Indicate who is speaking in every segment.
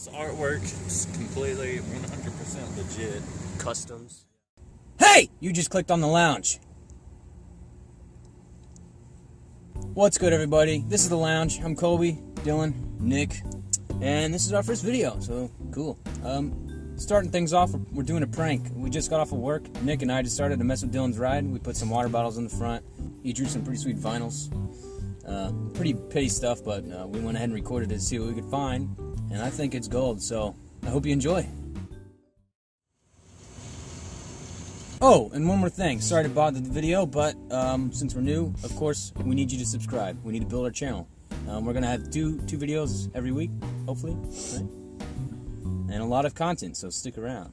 Speaker 1: This artwork is completely 100% legit.
Speaker 2: Customs.
Speaker 3: Hey! You just clicked on the lounge. What's good, everybody? This is the lounge. I'm Colby, Dylan, Nick, and this is our first video. So cool. Um, starting things off, we're doing a prank. We just got off of work. Nick and I just started to mess with Dylan's ride. We put some water bottles in the front. He drew some pretty sweet vinyls. Uh, pretty petty stuff, but uh, we went ahead and recorded it to see what we could find, and I think it's gold. So I hope you enjoy. Oh, and one more thing. Sorry to bother the video, but um, since we're new, of course, we need you to subscribe. We need to build our channel. Um, we're gonna have two two videos every week, hopefully, right? and a lot of content. So stick around.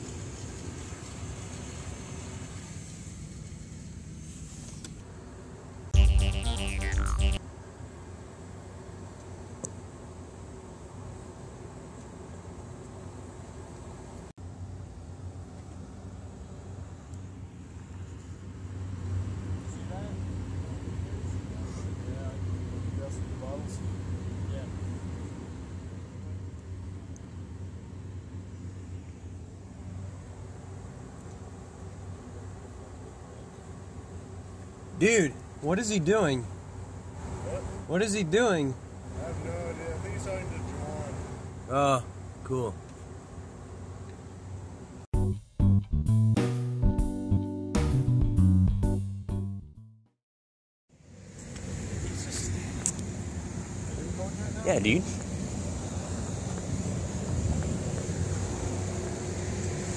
Speaker 2: Dude, what is he doing?
Speaker 4: What?
Speaker 2: What is he doing?
Speaker 4: I have no idea. I think he's talking to Juwan.
Speaker 2: Oh, cool. Yeah, dude.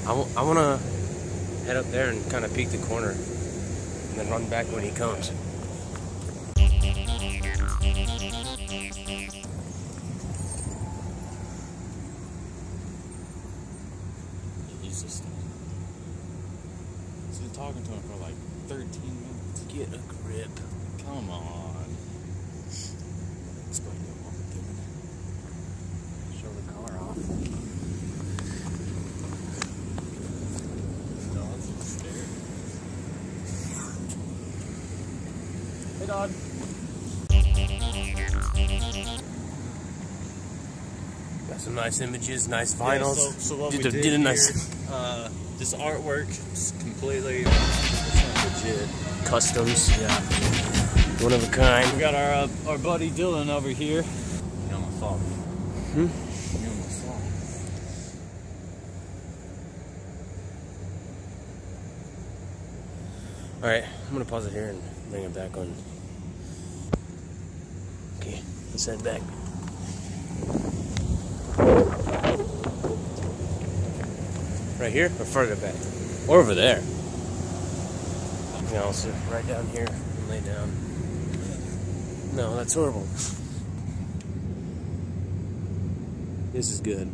Speaker 2: I, w- I want to head up there and kind of peek the corner and then run back when he comes.
Speaker 1: He's just. He's been talking to him for like 13 minutes.
Speaker 2: Get a grip.
Speaker 1: Come on. Explain to him what we're doing.
Speaker 2: Show the car off.
Speaker 1: No, it's just scared.
Speaker 2: Hey, dog. Got some nice images, nice vinyls.
Speaker 1: Yeah, so, so what
Speaker 2: did,
Speaker 1: we
Speaker 2: a-
Speaker 1: did,
Speaker 2: did a
Speaker 1: here,
Speaker 2: nice
Speaker 1: uh, this artwork is completely 100% legit.
Speaker 2: customs. Yeah. One of a kind.
Speaker 1: We got our uh, our buddy Dylan over here. You almost saw me.
Speaker 2: Hmm?
Speaker 1: You almost saw me.
Speaker 2: All right, I'm gonna pause it here and bring it back on. Okay, let's head back. Right here or further back? Or over there? Yeah, I'll sit right down here and lay down. No, that's horrible. This is good.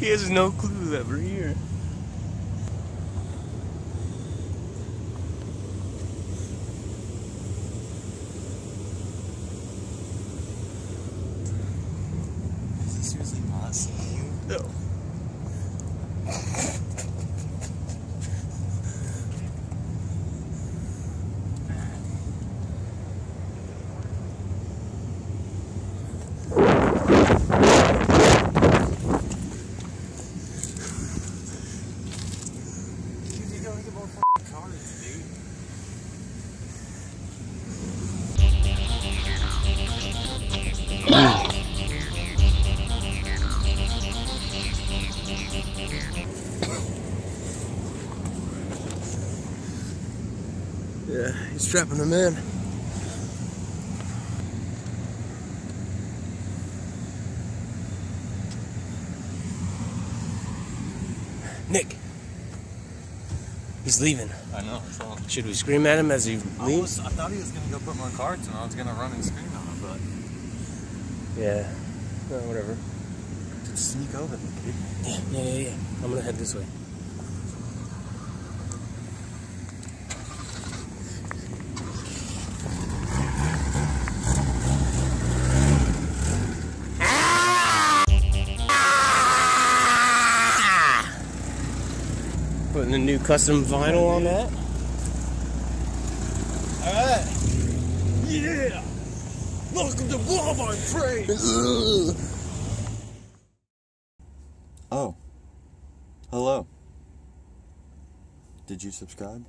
Speaker 2: He has no clue that we're here.
Speaker 1: Is this seriously not seeing you?
Speaker 2: No. Yeah, he's strapping him in. Nick. He's leaving.
Speaker 1: I know. All.
Speaker 2: Should we scream at him as he
Speaker 1: I,
Speaker 2: leaves?
Speaker 1: was, I thought he was gonna go put more cards, and I was gonna run and scream at him, but
Speaker 2: Yeah. No, whatever.
Speaker 1: just sneak over.
Speaker 2: Yeah, yeah, yeah, yeah. I'm gonna head this way. Putting the new custom vinyl on that.
Speaker 1: Alright. Yeah! Welcome to Walmart Praise!
Speaker 5: Oh. Hello. Did you subscribe?